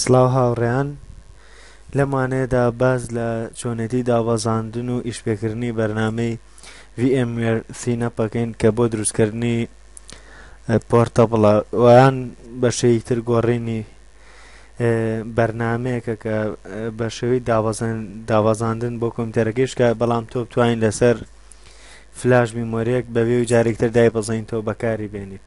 سڵاو هاوڕێیان، لەم وانەیەدا باس لە چۆنێتی دابەزاندن و ئیشپێکردنی بەرنامەی VMware Cleanup ئەکەین کە بۆ دروستکردنی پۆرتەبڵە ویان بەشەی تر گۆڕینی بەرنمەیەکە کە بە شێوی دابازاندن بۆ کۆمپیوتەرەکەش کە بەڵام تۆ بتوانین لەسەر فلاش میمۆریەک بەبێ و جارێکتر دای بەزین تۆ بەکاری بێنیت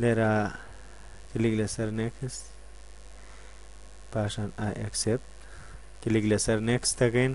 لێرە کلیک لەسەر نێکست پاشان ئاکسپت کلیک لەسەر نێکست دەگەین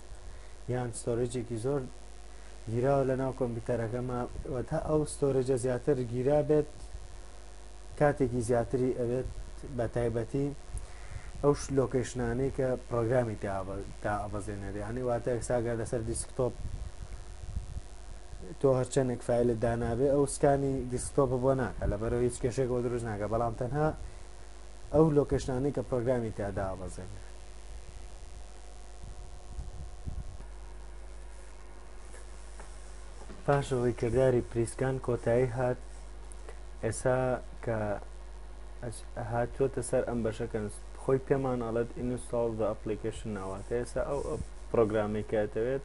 یان ستۆرجێکی زۆر گیراوە لە ناو کۆمپیوتەرەکەمە تا ئەو ستۆرجە زیاتر گیرا بێت کاتێکی زیاتری ئەوێت بە تایبەتی ئەو لۆکەشنانەی کە پرۆگرامی تا ئەبەزێنەری ئەنی واتە ئەکساگەر لەسەر دیسکتۆپ تۆ هەرچەندێک فیلت دانابێ ئەو سکانی دیسکتۆپ بۆ ناکە لە بەرەوە هیچ کێشێک بۆ دروست ناکە بەڵام تەنها ئەو لۆکەشنانەی کە پرۆگرامی تیادا بەزێنێ پاش ئەوەی کرداری پریسکان کۆتایی هات ئێسا کە هاتووەتە سەر ئەم بەشە کە خۆی پێمان ئەڵێت ئینستاڵ بە ئەپلیکیشن ناواتە ئێسا ئەو پرۆگرامی کە دەوێت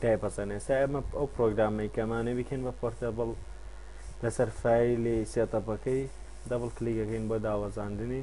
دای بەسەن ئێستا ئەمە ئەو پرۆگرامی کەمانە بکەین بە پۆرتەبڵ لەسەر فیلی سێتەپەکەی دەبڵ کلیگەکەین بۆ داوەزاندنی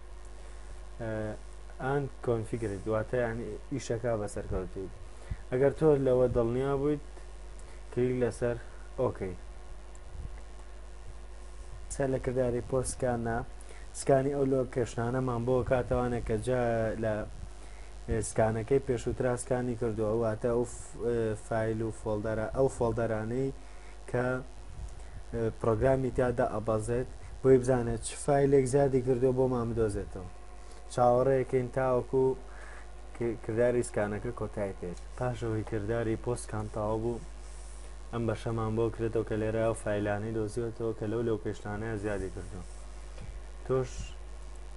ئان کۆنفیگرت دواتە یعنی ئیشەکە بە سەرکەوتوی ئەگەر تۆر لەوە دڵنیا بوویت کلیک لەسەر ئۆکەی سەر لە کرداری پۆستکانە سکانی ئەو لۆ کێشنانەمان بۆ کاتەوانە کە جا لە سکانەکەی پێشووتراسکانی کردووە واتە ئەو فیل و فۆلدەرە ئەو فۆلدەرانەی کە پرۆگرامی تیادا ئەبەزێت بۆی بزانێت چ فیلێک زیادی کردو بۆمان بدۆزێتەوە چاوەڕێکەین تاوەکو کردداری سکانەکە کۆتای پێت پاشەوەی کردداری پۆست کامتاوە بوو ئەم بەشەمان بۆ کرێتەوە کە لێرە و فیلانەی دۆزیێتەوە کە لەو لەو کەشتانەیە زیادی کردو تۆش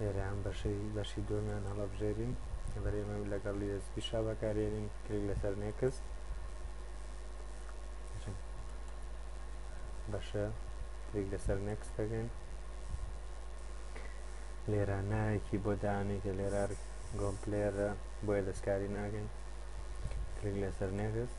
ئێرەیان بەشی بەشی دومیان هەڵەبژێرین بەرێمە لەگەڵ یسبی شا بەکارێنین کلیک لەسەر نێکست بەشە کلیک لەسەر نێکست دەگەین لێرە نایەکی بۆ دانی کە لێرە گۆمپلێرە بۆیە دەستکاری ناگەین کلیک لەسەر نێکست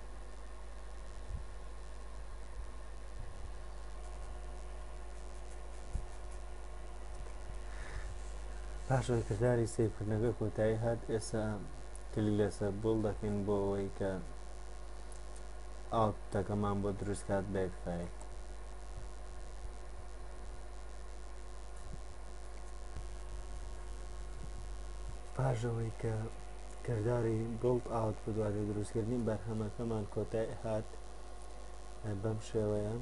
پاشە کرداری سیرکردنەکە کۆتایی هات ئێستا کلی لەسە بڵ دەکەین بۆ ئەوەی کە ئاڵتەکەمان بۆ دروستکات بێت فیل پاژەوەی کە کرداری بڵد ئاوت بۆ دواتر دروستکردنی بەرهەمەکەمان کۆتای هات بەم شێوەیە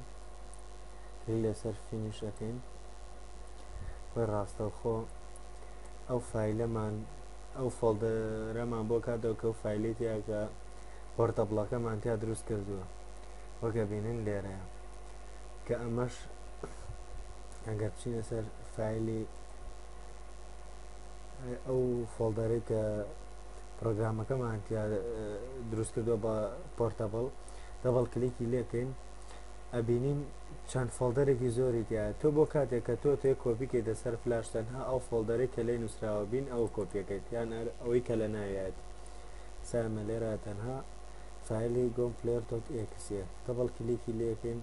کلی لەسەر فینیش ئەەکەین خۆی ڕاستەوخۆ ئەو فیلەمان ئەو فۆڵدەرەمان بۆ کاتەوە کە و فیلی تیاکە پۆرتە بڵەکەمان تیا دروست کردووە وەکە بینن لێرەیە کە ئەمەش ئەگەر بچینە سەر فیلی ئەو فۆڵدەرەی کە پرۆگرامەکەمان تیا دروست کردووە بە پۆرتەبڵ دەبڵ کلیکی لێکەین ئەبینین چەند فۆڵدەرێکی زۆری تیا تۆ بۆ کاتێک کە تۆ تێ کۆپیکەی دەسەر فلاش تەنها ئەو فۆڵدەرێک کە لەی نووسراوە بین ئەو کۆپیەکەیت یان ئەوەی کە لە ناویت سامە لێرە تەنها فایلی گۆم پلێر تۆک ئێکسە دەبڵ کلیکی لێکەین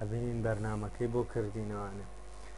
ئەبینین بەرنمەکەی بۆ کردینەوانە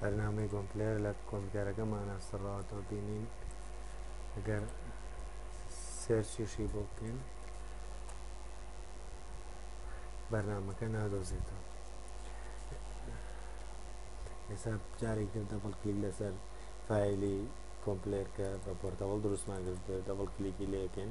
بەرنامەی گۆم پلەیەر لە کۆمپیوتەرەکەمانە سڕاوەتەوە بینین ئەگەر سێرچیشی بۆ بکەین بەرنمەکە نادۆزێتەوە ئێستا جارێک تر دەبڵ کلیک لەسەر فایلی کۆمپلێرکە بە پۆرتەوەڵ دروستمان کرد دەبڵ کلیکی لەکەین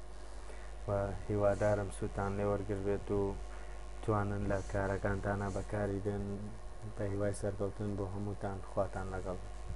و هیوادارم سووتان لێ وەرگربێت و توانن لە کارەکانتانە بەکاری بێن بە هیوای سەرکەوتن بۆ هەمووتان خواتان لەگەڵ.